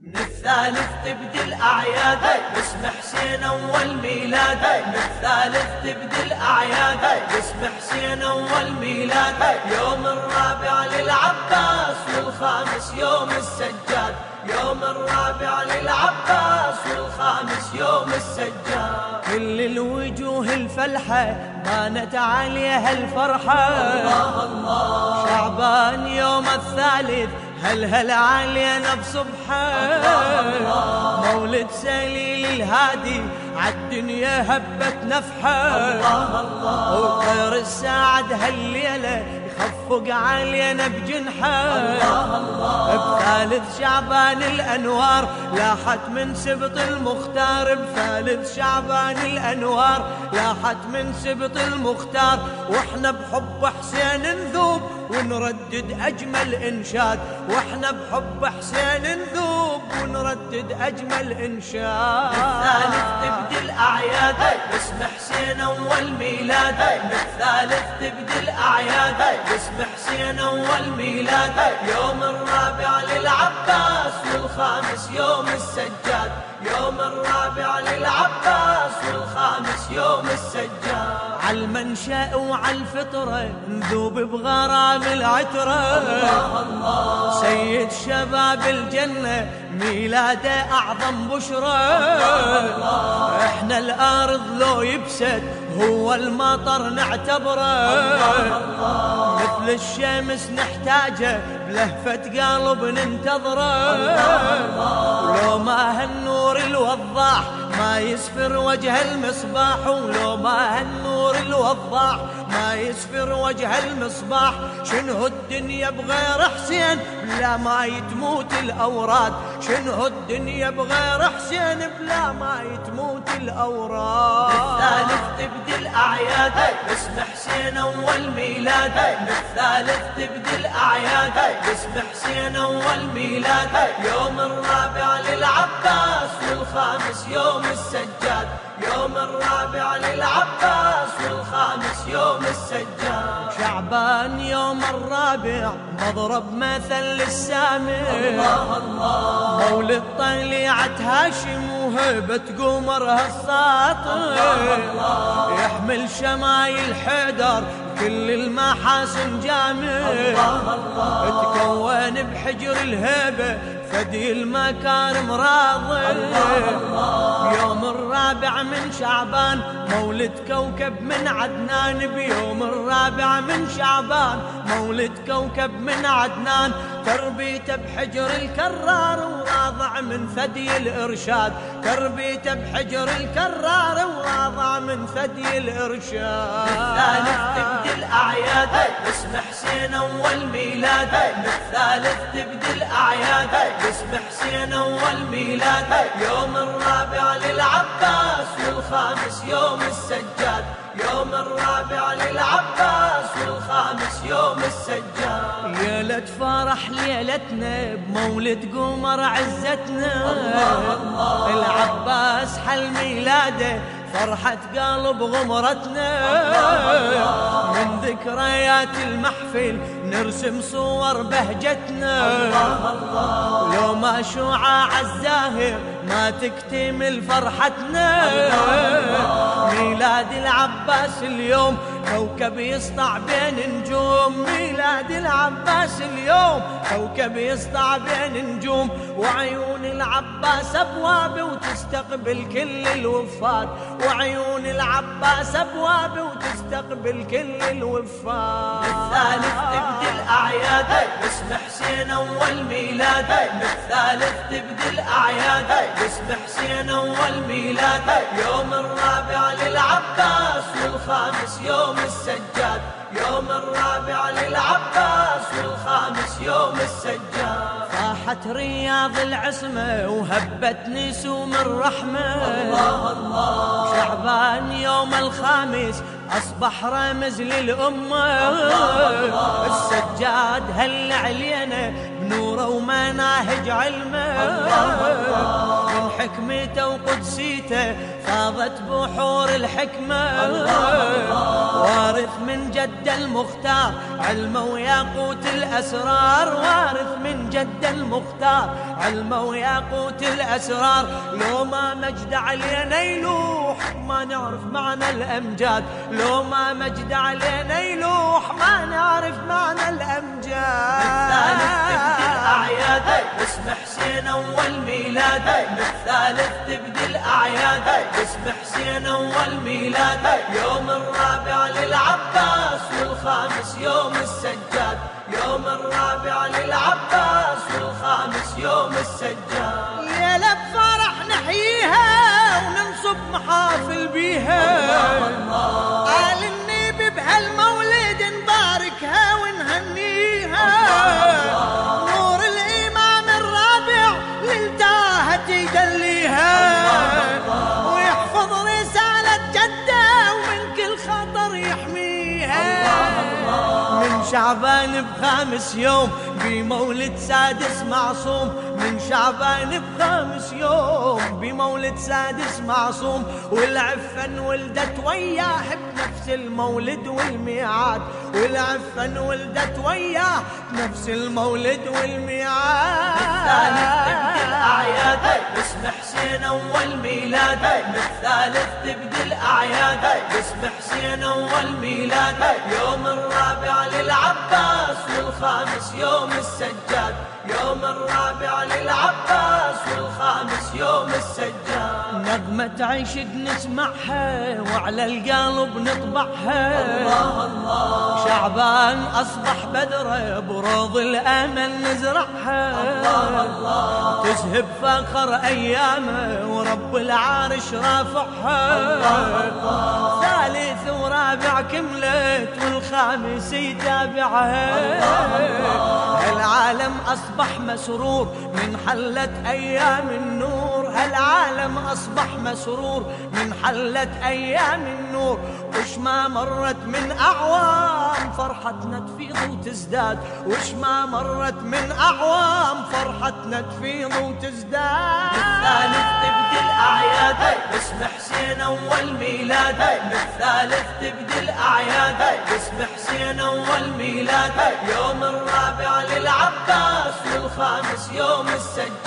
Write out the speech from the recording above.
من الثالث تبدي الأعياد باسم حسين أول ميلاد من الثالث تبدي الأعياد باسم حسين أول ميلاد يوم الرابع للعباس والخامس يوم السجاد. يوم الرابع للعباس والخامس يوم السجاد. كل الوجوه الفلحة بانت عليها الفرحة. الله الله. شعبان يوم الثالث هل هل علينا بصبحه؟ مولد سليل الهادي عالدنيا هبت نفحه. الله الله وطير الساعد هالليلة يخفق علينا بجنحه. بثالث شعبان الأنوار لاحت من سبط المختار. بثالث شعبان الأنوار لاحت من سبط المختار. وإحنا بحب حسين نذوب ونردد أجمل إنشاد وإحنا بحب حسين نذوب ونردد أجمل إنشاد. الثالث تبدي الأعياد باسم حسين أول ميلاد. الثالث تبدي الأعياد باسم حسين أول ميلاد. يوم والخامس يوم السجاد يوم الرابع للعباس والخامس يوم السجاد. عالمنشأ وعالفطرة نذوب بغرام العترة الله الله. سيد شباب الجنة ميلاده أعظم بشرى. إحنا الأرض لو يبسد هو المطر نعتبره. مثل الشمس نحتاجه بلهفة قلب ننتظره. ولو ما هالنور الوضاح ما يسفر وجه المصباح ولو ما هالنور الوضاح ما يسفر وجه المصباح. شنو الدنيا بغير حسين بلا ما يتموت الأوراد. شنو الدنيا بغير حسين بلا ما يتموت الأوراد. الثالث تبدي الأعياد باسم حسين أول ميلاد. الثالث تبدي الأعياد باسم حسين أول ميلاد. يوم الرابع للعباس والخامس يوم السجاد. يوم الرابع للعباس والخامس يوم السجاد. شعبان يوم الرابع مضرب مثل للسامع. الله الله. مولد طليعة هاشم وهبة قمرها الساطع. يحمل شمايل حيدر كل المحاسن جامع. تكون بحجر الهبة فدي المكارم راضي بيوم الرابع من شعبان مولد كوكب من عدنان. بيوم الرابع من شعبان مولد كوكب من عدنان. تربيته بحجر الكرار وراضع من ثدي الإرشاد. تربيته بحجر الكرار وراضع من ثدي الإرشاد. باسم حسين أول ميلاد الثالث تبدي الأعياد. باسم حسين أول ميلاد يوم الرابع للعباس والخامس يوم السجاد. يوم الرابع للعباس والخامس يوم السجاد. ليلة فرح ليلتنا بمولد قمر عزتنا. الله الله. العباس حل ميلاده فرحة قلب غمرتنا. من ذكريات المحفل نرسم صور بهجتنا. لو ما شعاع الزاهر ما تكتمل فرحتنا. ميلاد العباس اليوم كوكب يسطع بين نجوم ميلاد العباس اليوم. كوكب يسطع بين نجوم وعيون العباس أبواب وتستقبل كل الوفات وعيون العباس أبواب وتستقبل كل الوفات الثالث تبدي الأعياد باسم حسين أول ميلاد. الثالث تبدي الأعياد باسم حسين أول ميلاد. يوم الرابع والخامس يوم السجاد يوم الرابع للعباس والخامس يوم السجاد. فاحت رياض العصمة وهبت نسوم الرحمة. الله الله. شعبان يوم الخامس أصبح رمز للأمة. السجاد هل علينا بنوره ومناهج علمه. من وحكمته وقدسيته فاضت بحور الحكمة. وارث من جد المختار علمه وياقوت الأسرار. وارث من جد المختار علمه وياقوت الأسرار. لو ما مجد علينا يلوح ما نعرف معنى الأمجاد. لو ما مجد علينا يلوح ما نعرف معنى الأمجاد. باسم حسين أول ميلاد. بالثالث تبدي الأعياد باسم حسين أول ميلاد. يوم الرابع للعباس والخامس يوم السجاد. يوم الرابع للعباس والخامس يوم السجاد. شعبان بخامس يوم بمولد سادس معصوم. من شعبان بخامس يوم بمولد سادس معصوم. والعفن ولدت وياه بنفس المولد والميعاد. والعفن ولدت وياه بنفس المولد والميعاد. أول ميلاد. بالثالث تبدي الأعياد. باسم حسين أول ميلاد. يوم الرابع للعباس والخامس يوم السجاد. يوم الرابع للعباس والخامس يوم السجاد. نغمة عشق نسمعها وعلى القلب نطبعها. الله الله. شعبان أصبح بدرة بروض الأمل نزرعها. الله الله. تزهب فخر أيامه ورب العرش رافعها. ثالث ورابع كملت والخامس يتابعها. العالم أصبح مسرور من حلت أيام النور. هالعالم أصبح مسرور من حلت أيام النور. وش ما مرت من أعوام فرحتنا تفيض وتزداد. وش ما مرت من أعوام فرحتنا تفيض وتزداد. بالثالث تبدي الأعياد باسم حسين أول ميلاد بالثالث تبدي الأعياد باسم حسين أول ميلاد يوم الرابع للعباس والخامس يوم السجاد.